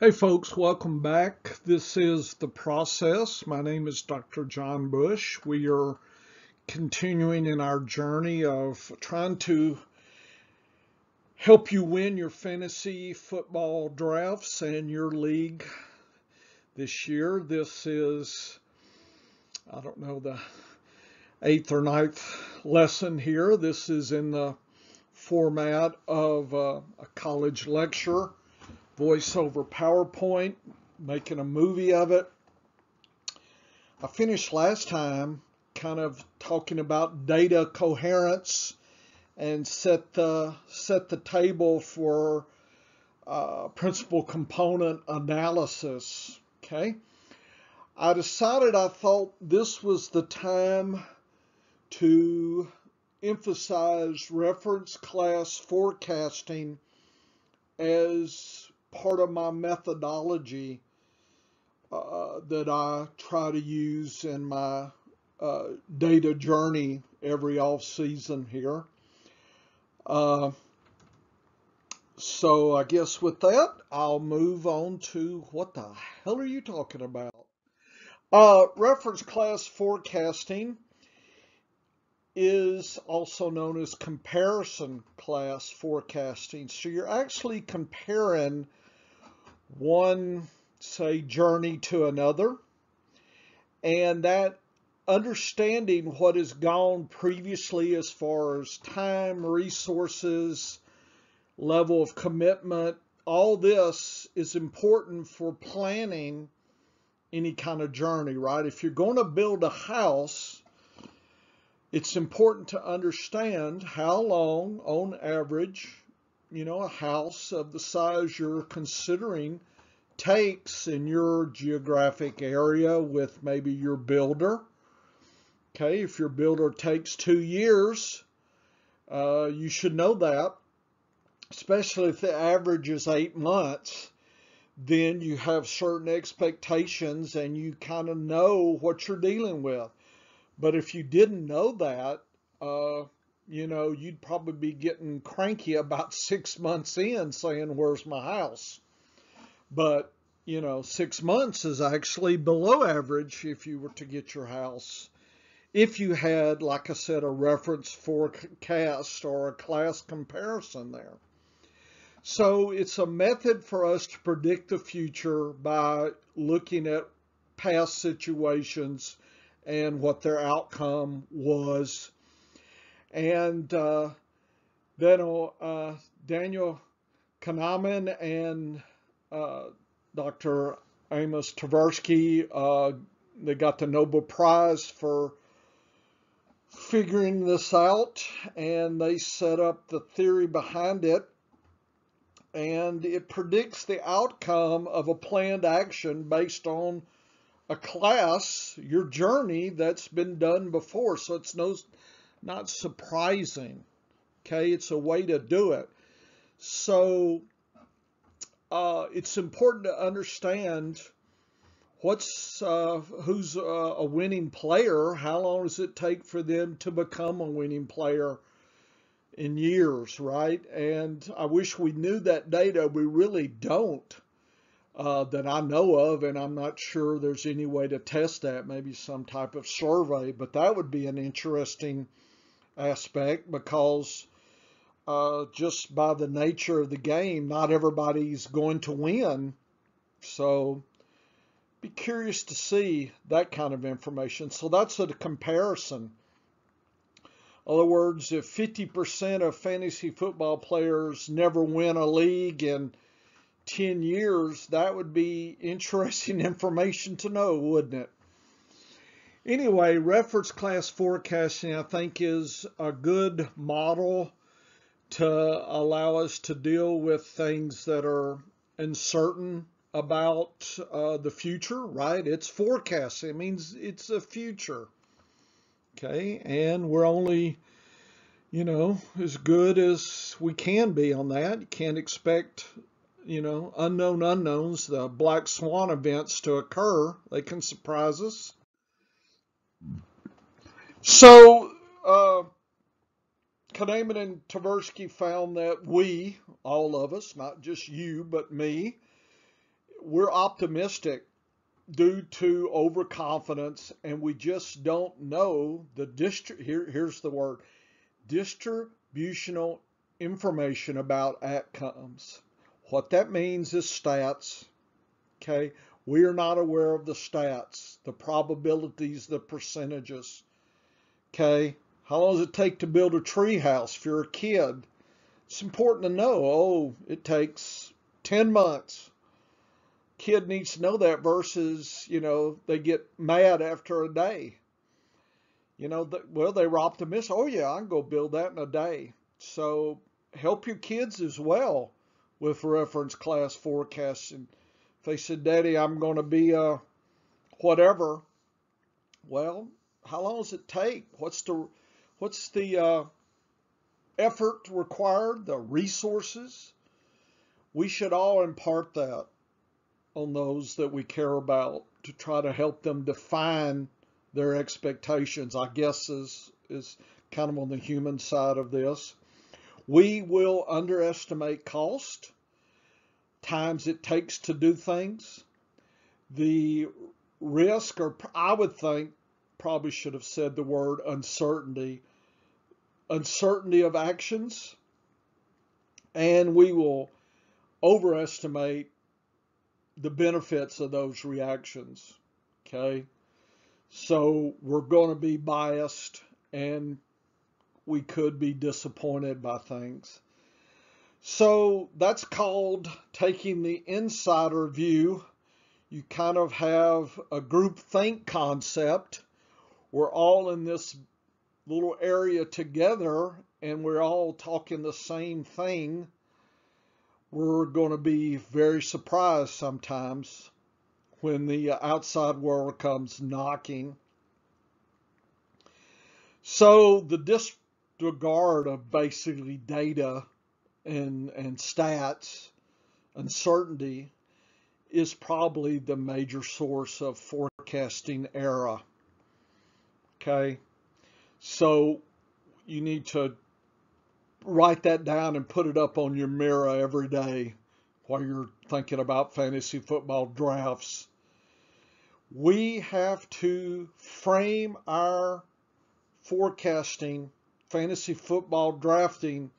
Hey folks, welcome back. This is The Process. My name is Dr. John Bush. We are continuing in our journey of trying to help you win your fantasy football drafts and your league this year. This is, I don't know, the eighth or ninth lesson here. This is in the format of a, a college lecture voice over PowerPoint, making a movie of it. I finished last time kind of talking about data coherence and set the set the table for uh, principal component analysis. Okay, I decided I thought this was the time to emphasize reference class forecasting as part of my methodology uh, that I try to use in my uh, data journey every off season here. Uh, so I guess with that, I'll move on to what the hell are you talking about? Uh, reference class forecasting is also known as comparison class forecasting. So you're actually comparing one, say, journey to another. And that understanding what has gone previously as far as time, resources, level of commitment, all this is important for planning any kind of journey, right? If you're going to build a house, it's important to understand how long, on average, you know, a house of the size you're considering takes in your geographic area with maybe your builder. Okay, if your builder takes two years, uh, you should know that, especially if the average is eight months, then you have certain expectations and you kind of know what you're dealing with. But if you didn't know that, uh, you know, you'd probably be getting cranky about six months in saying, where's my house? But, you know, six months is actually below average if you were to get your house. If you had, like I said, a reference forecast or a class comparison there. So it's a method for us to predict the future by looking at past situations and what their outcome was and uh, then uh, Daniel Kahneman and uh, Dr. Amos Tversky, uh, they got the Nobel Prize for figuring this out, and they set up the theory behind it, and it predicts the outcome of a planned action based on a class, your journey that's been done before. So it's no not surprising. Okay, it's a way to do it. So uh, it's important to understand what's uh, who's uh, a winning player. How long does it take for them to become a winning player in years, right? And I wish we knew that data. We really don't. Uh, that I know of, and I'm not sure there's any way to test that, maybe some type of survey, but that would be an interesting aspect because uh, just by the nature of the game, not everybody's going to win. So be curious to see that kind of information. So that's a comparison. In other words, if 50% of fantasy football players never win a league in 10 years, that would be interesting information to know, wouldn't it? Anyway, reference class forecasting, I think, is a good model to allow us to deal with things that are uncertain about uh, the future, right? It's forecasting. It means it's a future. Okay, and we're only, you know, as good as we can be on that. You can't expect, you know, unknown unknowns, the black swan events to occur. They can surprise us. So, uh, Kahneman and Tversky found that we, all of us, not just you, but me, we're optimistic due to overconfidence and we just don't know the distri- here, here's the word distributional information about outcomes what that means is stats okay we are not aware of the stats the probabilities the percentages okay how long does it take to build a tree house if you're a kid it's important to know oh it takes 10 months kid needs to know that versus, you know, they get mad after a day. You know, well, they were optimistic. Oh, yeah, I can go build that in a day. So help your kids as well with reference class forecasting. If they said, Daddy, I'm going to be a whatever, well, how long does it take? What's the what's the uh, effort required? The resources? We should all impart that on those that we care about to try to help them define their expectations, I guess is, is kind of on the human side of this. We will underestimate cost, times it takes to do things, the risk, or I would think, probably should have said the word uncertainty, uncertainty of actions, and we will overestimate the benefits of those reactions. Okay. So we're going to be biased and we could be disappointed by things. So that's called taking the insider view. You kind of have a group think concept. We're all in this little area together and we're all talking the same thing we're going to be very surprised sometimes when the outside world comes knocking. So the disregard of basically data and, and stats, uncertainty, is probably the major source of forecasting error. Okay, so you need to write that down and put it up on your mirror every day while you're thinking about fantasy football drafts. We have to frame our forecasting, fantasy football drafting,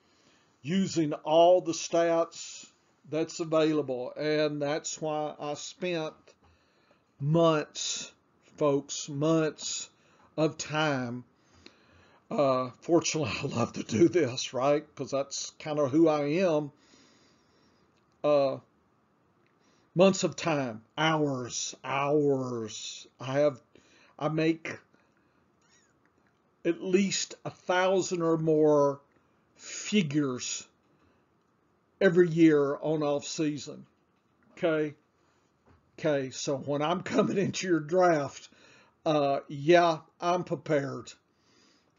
using all the stats that's available. And that's why I spent months, folks, months of time uh, fortunately, I love to do this, right? Because that's kind of who I am. Uh, months of time, hours, hours. I have, I make at least a thousand or more figures every year on off season. Okay. Okay. So when I'm coming into your draft, uh, yeah, I'm prepared.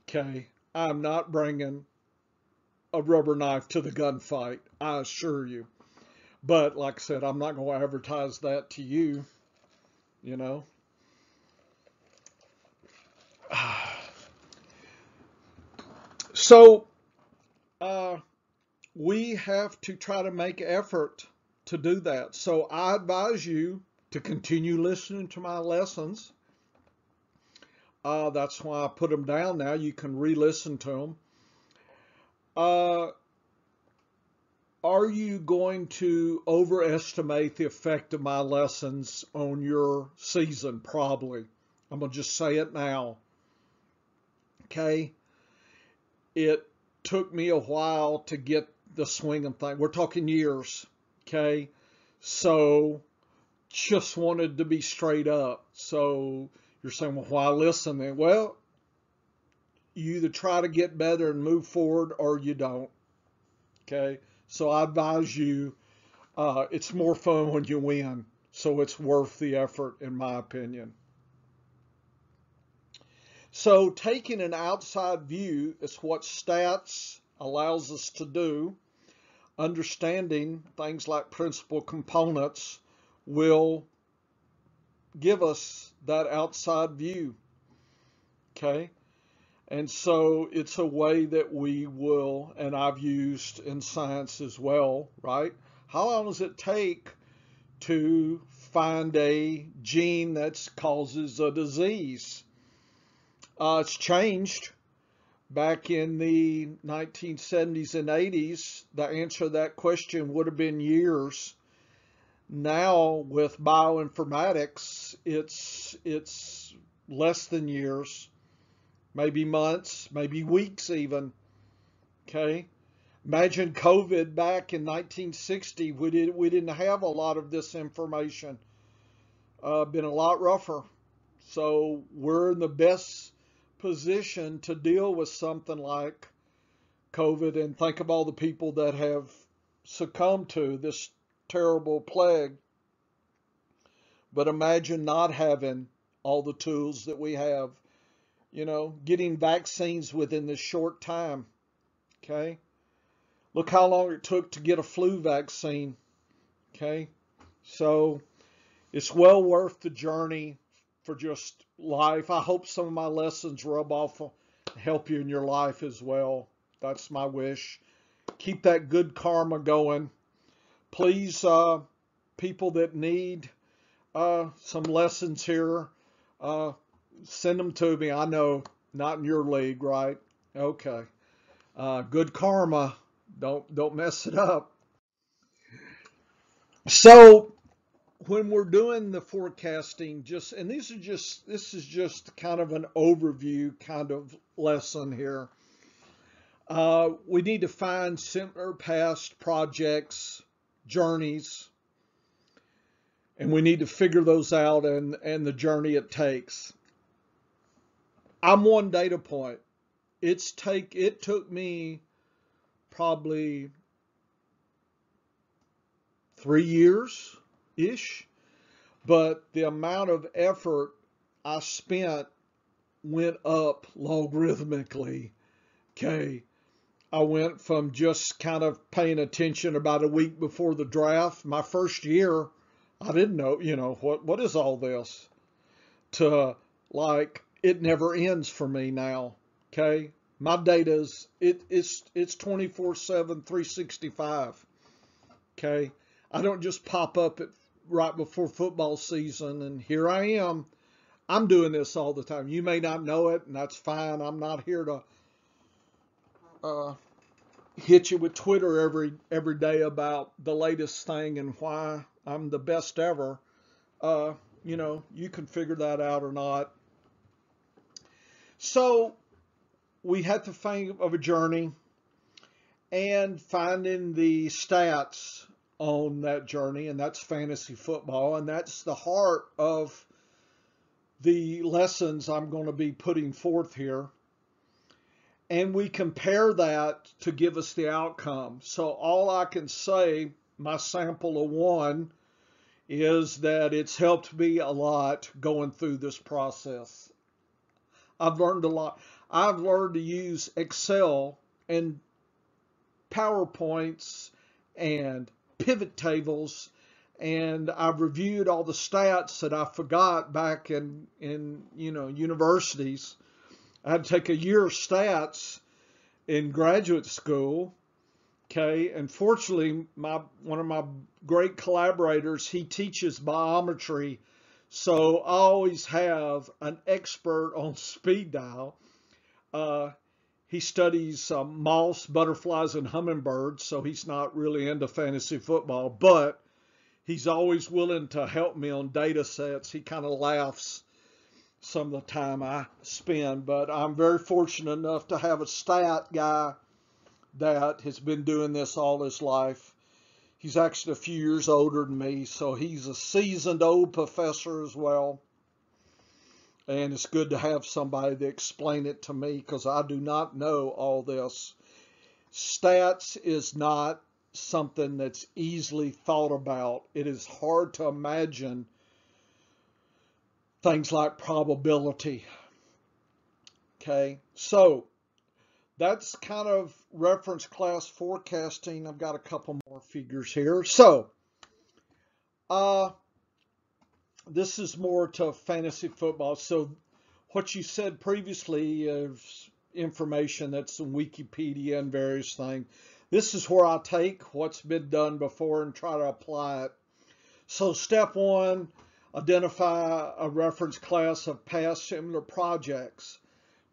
Okay, I'm not bringing a rubber knife to the gunfight, I assure you. But like I said, I'm not going to advertise that to you, you know. So, uh, we have to try to make effort to do that. So I advise you to continue listening to my lessons uh, that's why I put them down now. You can re-listen to them. Uh, are you going to overestimate the effect of my lessons on your season? Probably. I'm going to just say it now. Okay. It took me a while to get the swing of thing. We're talking years. Okay. So just wanted to be straight up. So you're saying, well, why listen then? Well, you either try to get better and move forward or you don't. Okay. So I advise you, uh, it's more fun when you win. So it's worth the effort, in my opinion. So taking an outside view is what stats allows us to do. Understanding things like principal components will give us that outside view. Okay. And so it's a way that we will, and I've used in science as well, right? How long does it take to find a gene that causes a disease. Uh, it's changed. Back in the 1970s and 80s, the answer to that question would have been years. Now with bioinformatics, it's it's less than years, maybe months, maybe weeks even. Okay. Imagine COVID back in 1960. We did we didn't have a lot of this information. Uh, been a lot rougher. So we're in the best position to deal with something like COVID and think of all the people that have succumbed to this terrible plague. But imagine not having all the tools that we have, you know, getting vaccines within this short time. Okay. Look how long it took to get a flu vaccine. Okay. So it's well worth the journey for just life. I hope some of my lessons rub off, help you in your life as well. That's my wish. Keep that good karma going. Please, uh, people that need uh, some lessons here, uh, send them to me. I know not in your league, right? Okay. Uh, good karma. Don't don't mess it up. So when we're doing the forecasting, just and these are just this is just kind of an overview kind of lesson here. Uh, we need to find similar past projects, journeys, and we need to figure those out and and the journey it takes. I'm one data point. It's take it took me probably three years ish, but the amount of effort I spent went up logarithmically. Okay. I went from just kind of paying attention about a week before the draft. My first year, I didn't know, you know, what what is all this? To like it never ends for me now. Okay. My data is it it's it's 24/7 365. Okay. I don't just pop up at right before football season and here I am. I'm doing this all the time. You may not know it and that's fine. I'm not here to uh, hit you with Twitter every every day about the latest thing and why I'm the best ever. Uh, you know, you can figure that out or not. So we had to think of a journey and finding the stats on that journey, and that's fantasy football, and that's the heart of the lessons I'm going to be putting forth here. And we compare that to give us the outcome. So all I can say, my sample of one, is that it's helped me a lot going through this process. I've learned a lot. I've learned to use Excel and PowerPoints and pivot tables and I've reviewed all the stats that I forgot back in, in you know universities. I had to take a year of stats in graduate school. Okay, and fortunately, my one of my great collaborators he teaches biometry, so I always have an expert on speed dial. Uh, he studies um, moths, butterflies, and hummingbirds, so he's not really into fantasy football, but he's always willing to help me on data sets. He kind of laughs some of the time I spend, but I'm very fortunate enough to have a stat guy that has been doing this all his life. He's actually a few years older than me, so he's a seasoned old professor as well and it's good to have somebody to explain it to me because I do not know all this. Stats is not something that's easily thought about. It is hard to imagine things like probability. Okay, so that's kind of reference class forecasting. I've got a couple more figures here. So, uh, this is more to fantasy football. So what you said previously is information that's in Wikipedia and various things. This is where I take what's been done before and try to apply it. So step one, identify a reference class of past similar projects.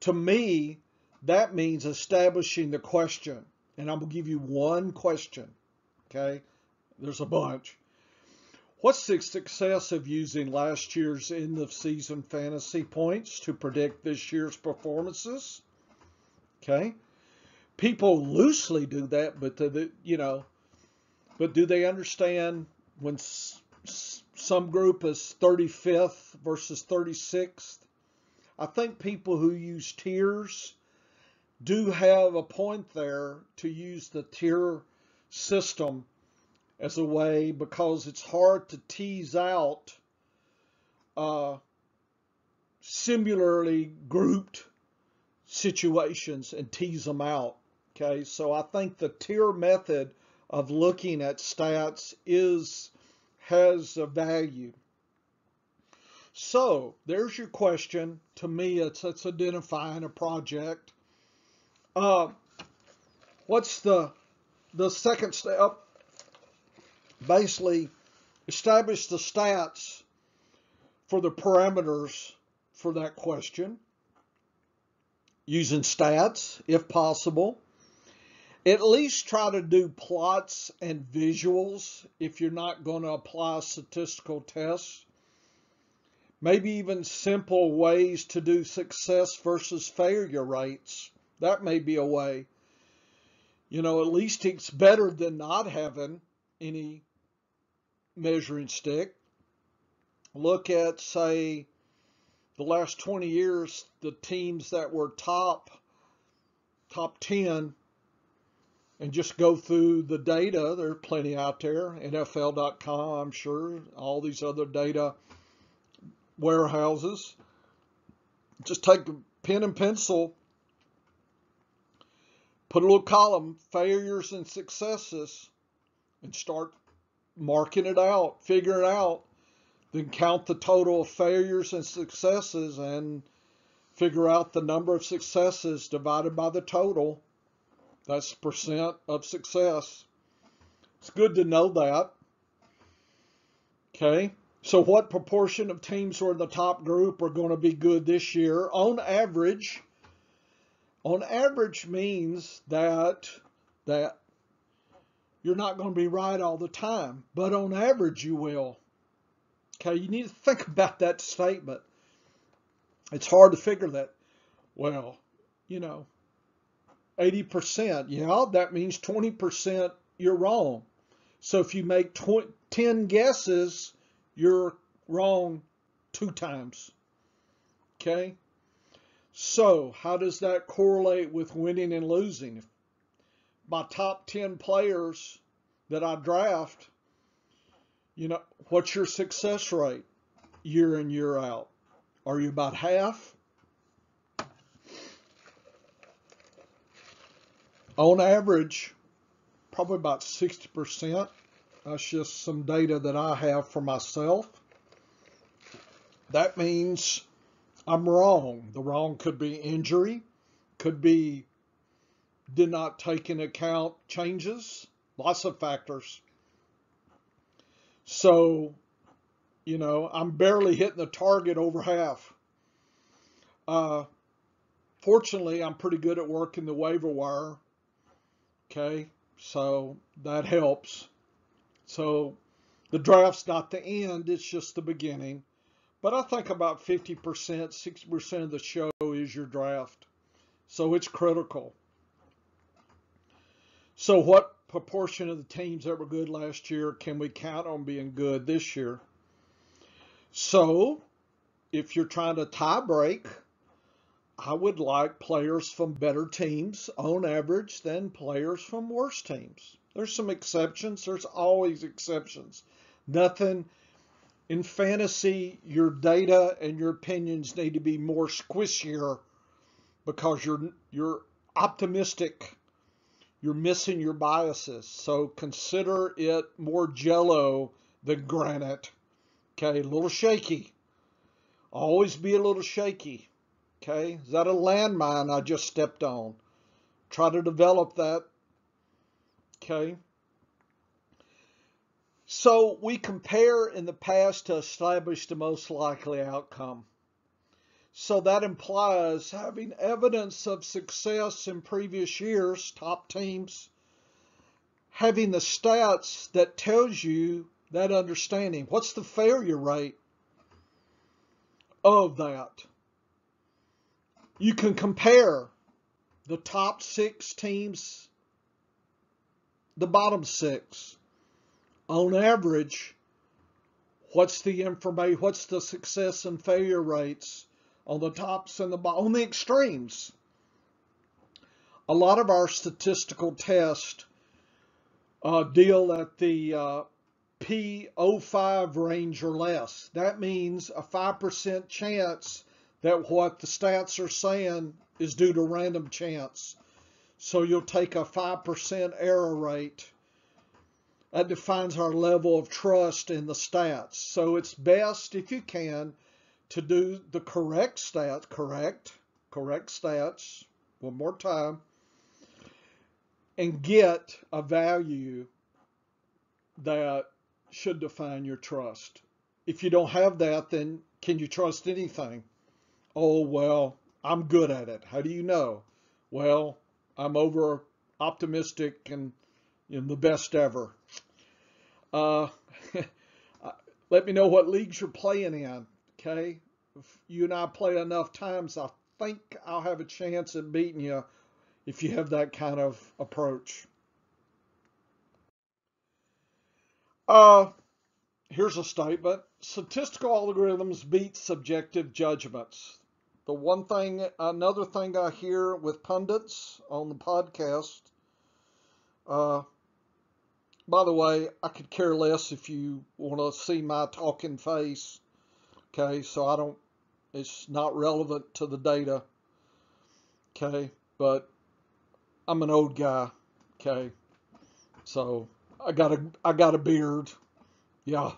To me, that means establishing the question. And I'm going to give you one question. Okay. There's a bunch. What's the success of using last year's end of season fantasy points to predict this year's performances? Okay. People loosely do that, but the, you know, but do they understand when some group is 35th versus 36th? I think people who use tiers do have a point there to use the tier system as a way because it's hard to tease out uh, similarly grouped situations and tease them out. Okay, so I think the tier method of looking at stats is has a value. So there's your question. To me, it's it's identifying a project. Uh, what's the the second step? Basically, establish the stats for the parameters for that question using stats if possible. At least try to do plots and visuals if you're not going to apply statistical tests. Maybe even simple ways to do success versus failure rates. That may be a way. You know, at least it's better than not having any measuring stick. Look at, say, the last 20 years, the teams that were top, top 10, and just go through the data. There's plenty out there. NFL.com, I'm sure, all these other data warehouses. Just take a pen and pencil, put a little column, failures and successes, and start marking it out, figuring it out, then count the total of failures and successes and figure out the number of successes divided by the total. That's percent of success. It's good to know that. Okay. So what proportion of teams who are in the top group are going to be good this year? On average, on average means that that you're not going to be right all the time, but on average you will. Okay, you need to think about that statement. It's hard to figure that. Well, you know, 80%, yeah, that means 20% you're wrong. So if you make 20, 10 guesses, you're wrong two times. Okay? So, how does that correlate with winning and losing? If my top 10 players that I draft, you know, what's your success rate year in, year out? Are you about half? On average, probably about 60%. That's just some data that I have for myself. That means I'm wrong. The wrong could be injury, could be did not take into account changes, lots of factors. So, you know, I'm barely hitting the target over half. Uh, fortunately, I'm pretty good at working the waiver wire. Okay, so that helps. So the draft's not the end, it's just the beginning. But I think about 50%, 60% of the show is your draft. So it's critical. So what proportion of the teams that were good last year can we count on being good this year? So if you're trying to tie break, I would like players from better teams on average than players from worse teams. There's some exceptions. There's always exceptions. Nothing in fantasy, your data and your opinions need to be more squishier because you're you're optimistic. You're missing your biases. So consider it more jello than granite. Okay, a little shaky. Always be a little shaky. Okay, is that a landmine I just stepped on? Try to develop that Okay. So we compare in the past to establish the most likely outcome. So that implies having evidence of success in previous years, top teams, having the stats that tells you that understanding. What's the failure rate of that? You can compare the top six teams, the bottom six. On average, what's the information, what's the success and failure rates on the tops and the on the extremes? A lot of our statistical tests uh, deal at the uh, P05 range or less. That means a 5% chance that what the stats are saying is due to random chance. So you'll take a 5% error rate. That defines our level of trust in the stats. So it's best, if you can, to do the correct stats, correct, correct stats, one more time, and get a value that should define your trust. If you don't have that, then can you trust anything? Oh, well, I'm good at it. How do you know? Well, I'm over optimistic and know, the best ever. Uh, let me know what leagues you're playing in. Okay. If you and I play enough times, I think I'll have a chance at beating you if you have that kind of approach. Uh, here's a statement. Statistical algorithms beat subjective judgments. The one thing, another thing I hear with pundits on the podcast, uh, by the way, I could care less if you want to see my talking face. Okay, so I don't, it's not relevant to the data. Okay, but I'm an old guy. Okay, so I got a, I got a beard. Yeah,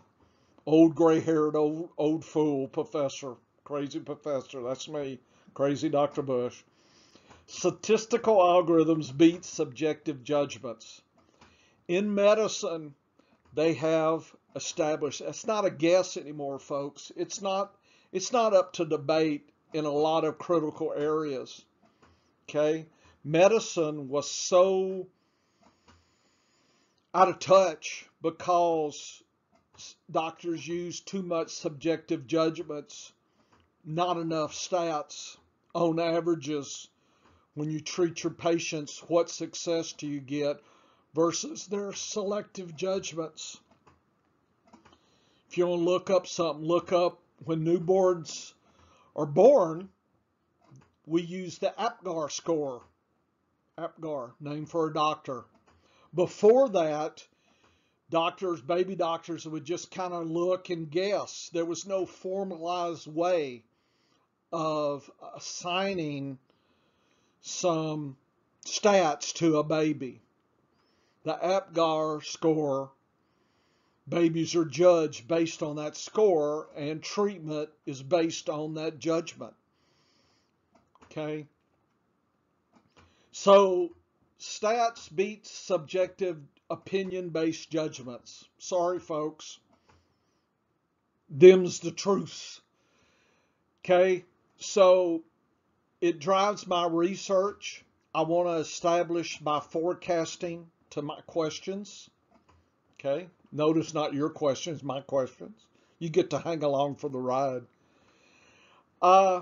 old gray-haired old old fool professor. Crazy professor, that's me. Crazy Dr. Bush. Statistical algorithms beat subjective judgments. In medicine, they have established, it's not a guess anymore, folks. It's not, it's not up to debate in a lot of critical areas. Okay? Medicine was so out of touch because doctors use too much subjective judgments not enough stats on averages when you treat your patients. What success do you get versus their selective judgments? If you want to look up something, look up when newborns are born, we use the APGAR score. APGAR, name for a doctor. Before that, doctors, baby doctors would just kind of look and guess. There was no formalized way of assigning some stats to a baby. The APGAR score, babies are judged based on that score, and treatment is based on that judgment. Okay? So, stats beat subjective opinion based judgments. Sorry, folks. Them's the truth. Okay? So it drives my research. I want to establish my forecasting to my questions. Okay. Notice not your questions, my questions. You get to hang along for the ride. Uh,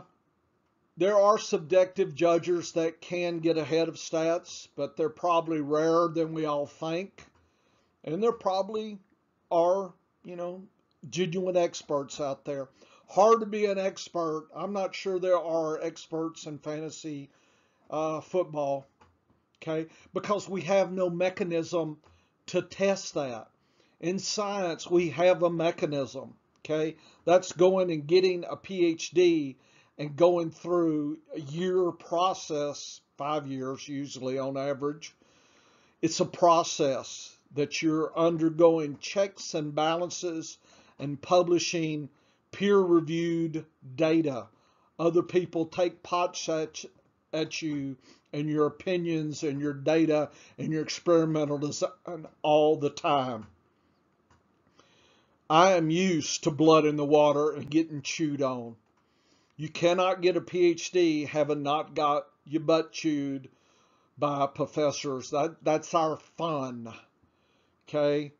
there are subjective judges that can get ahead of stats, but they're probably rarer than we all think. And there probably are, you know, genuine experts out there hard to be an expert. I'm not sure there are experts in fantasy uh, football, okay, because we have no mechanism to test that. In science, we have a mechanism, okay? That's going and getting a PhD and going through a year process, five years usually on average. It's a process that you're undergoing checks and balances and publishing peer-reviewed data. Other people take pots at, you and your opinions and your data and your experimental design all the time. I am used to blood in the water and getting chewed on. You cannot get a PhD having not got your butt chewed by professors. That that's our fun. Okay.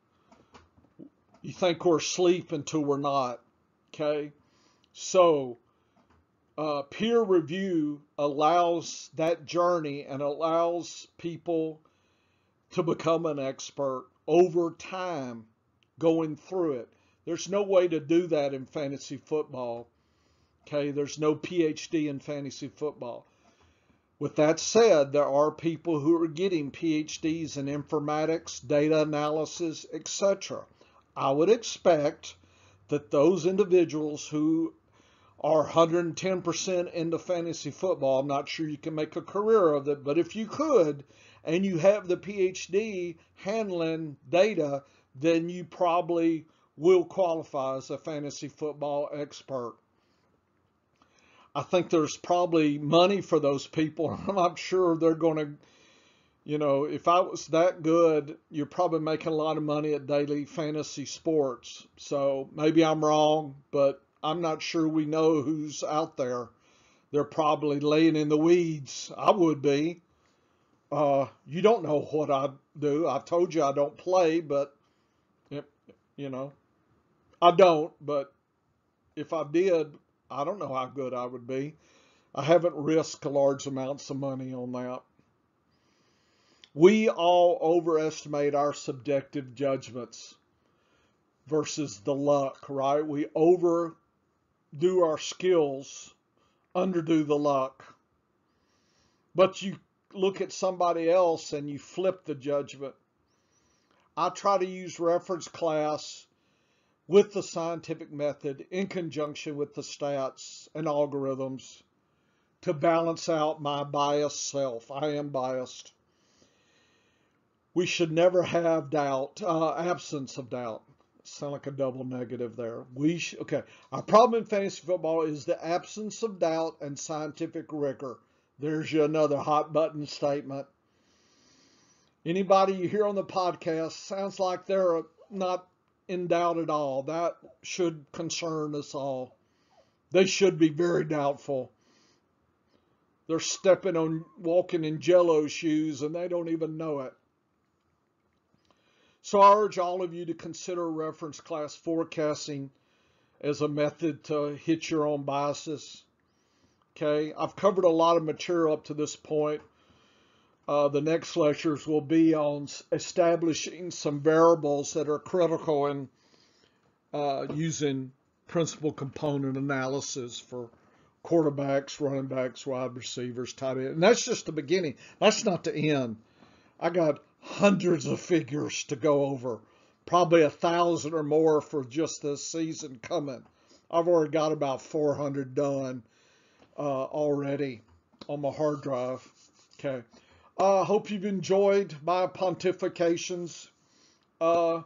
You think we're asleep until we're not. Okay. So uh, peer review allows that journey and allows people to become an expert over time going through it. There's no way to do that in fantasy football. Okay, there's no PhD in fantasy football. With that said, there are people who are getting PhDs in informatics, data analysis, etc. I would expect that those individuals who are 110% into fantasy football, I'm not sure you can make a career of it, but if you could and you have the PhD handling data, then you probably will qualify as a fantasy football expert. I think there's probably money for those people. I'm not sure they're going to, you know, if I was that good, you're probably making a lot of money at daily fantasy sports. So maybe I'm wrong, but I'm not sure we know who's out there. They're probably laying in the weeds. I would be. Uh, you don't know what I do. I've told you I don't play, but, you know, I don't. But if I did, I don't know how good I would be. I haven't risked large amounts of money on that. We all overestimate our subjective judgments versus the luck, right? We overdo our skills, underdo the luck. But you look at somebody else and you flip the judgment. I try to use reference class with the scientific method in conjunction with the stats and algorithms to balance out my biased self. I am biased. We should never have doubt, uh, absence of doubt. Sound like a double negative there. We sh- okay. Our problem in fantasy football is the absence of doubt and scientific rigor. There's you another hot button statement. Anybody you hear on the podcast sounds like they're not in doubt at all. That should concern us all. They should be very doubtful. They're stepping on, walking in jello shoes and they don't even know it. So I urge all of you to consider reference class forecasting as a method to hit your own biases. Okay, I've covered a lot of material up to this point. Uh, the next lectures will be on establishing some variables that are critical in uh, using principal component analysis for quarterbacks, running backs, wide receivers, tight end. And that's just the beginning. That's not the end. I got hundreds of figures to go over, probably a thousand or more for just this season coming. I've already got about 400 done uh, already on my hard drive. Okay. I uh, hope you've enjoyed my pontifications. Uh,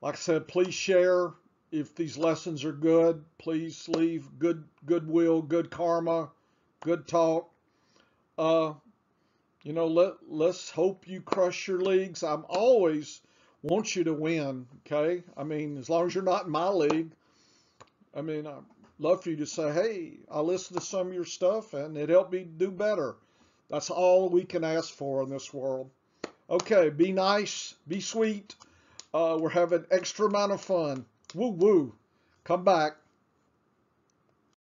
like I said, please share if these lessons are good. Please leave good goodwill, good karma, good talk. Uh, you know, let let's hope you crush your leagues. I'm always want you to win. Okay, I mean, as long as you're not in my league, I mean, I'd love for you to say, hey, I listened to some of your stuff and it helped me do better. That's all we can ask for in this world. Okay, be nice, be sweet. Uh, we're having extra amount of fun. Woo woo. Come back.